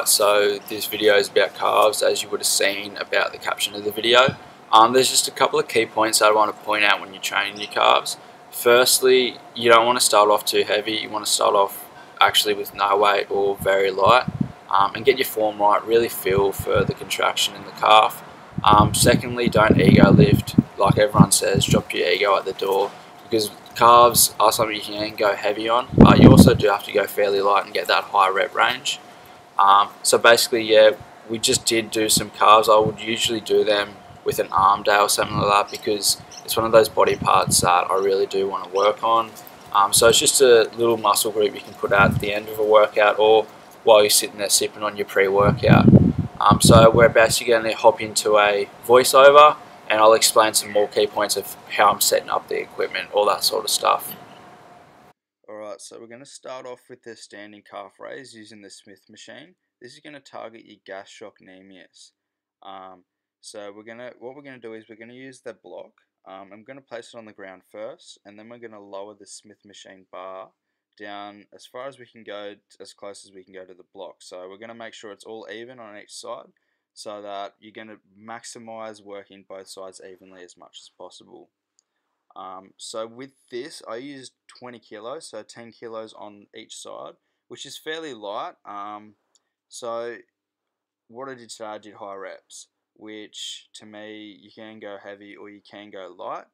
Alright, so this video is about calves as you would have seen about the caption of the video. Um, there's just a couple of key points I want to point out when you're training your calves. Firstly, you don't want to start off too heavy, you want to start off actually with no weight or very light um, and get your form right, really feel for the contraction in the calf. Um, secondly, don't ego lift, like everyone says, drop your ego at the door because calves are something you can go heavy on, but you also do have to go fairly light and get that high rep range. Um, so basically, yeah, we just did do some calves. I would usually do them with an arm day or something like that because it's one of those body parts that I really do want to work on. Um, so it's just a little muscle group you can put out at the end of a workout or while you're sitting there sipping on your pre-workout. Um, so we're basically going to hop into a voiceover and I'll explain some more key points of how I'm setting up the equipment, all that sort of stuff. So we're going to start off with the standing calf raise using the Smith machine. This is going to target your gas gastrocnemius. Um, so we're gonna, what we're going to do is we're going to use the block. Um, I'm going to place it on the ground first, and then we're going to lower the Smith machine bar down as far as we can go, as close as we can go to the block. So we're going to make sure it's all even on each side so that you're going to maximize working both sides evenly as much as possible. Um, so with this, I used 20 kilos, so 10 kilos on each side, which is fairly light. Um, so what I did today, I did high reps, which to me, you can go heavy or you can go light.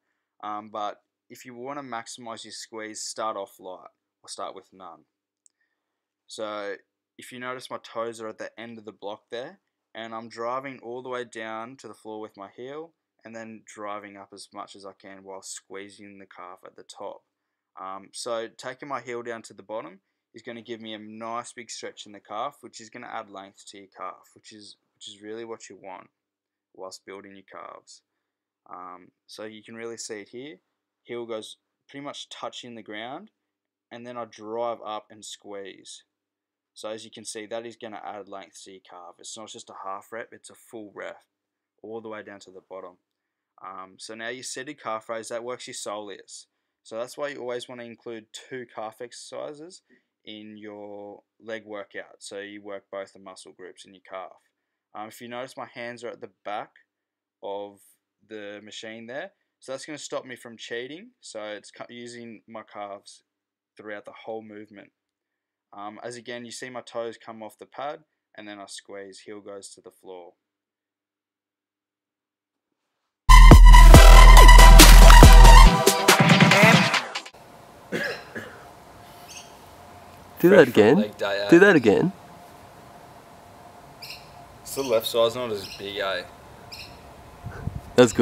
Um, but if you want to maximize your squeeze, start off light or start with none. So if you notice my toes are at the end of the block there, and I'm driving all the way down to the floor with my heel and then driving up as much as I can while squeezing the calf at the top. Um, so taking my heel down to the bottom is going to give me a nice big stretch in the calf, which is going to add length to your calf, which is which is really what you want whilst building your calves. Um, so you can really see it here. Heel goes pretty much touching the ground, and then I drive up and squeeze. So as you can see, that is going to add length to your calf. It's not just a half rep, it's a full rep all the way down to the bottom. Um, so now your seated calf raise, that works your soleus. So that's why you always want to include two calf exercises in your leg workout. So you work both the muscle groups in your calf. Um, if you notice my hands are at the back of the machine there, so that's going to stop me from cheating. So it's using my calves throughout the whole movement. Um, as again, you see my toes come off the pad and then I squeeze, heel goes to the floor. Do that again. Do that again. It's the left side's not as big, eh? That's good.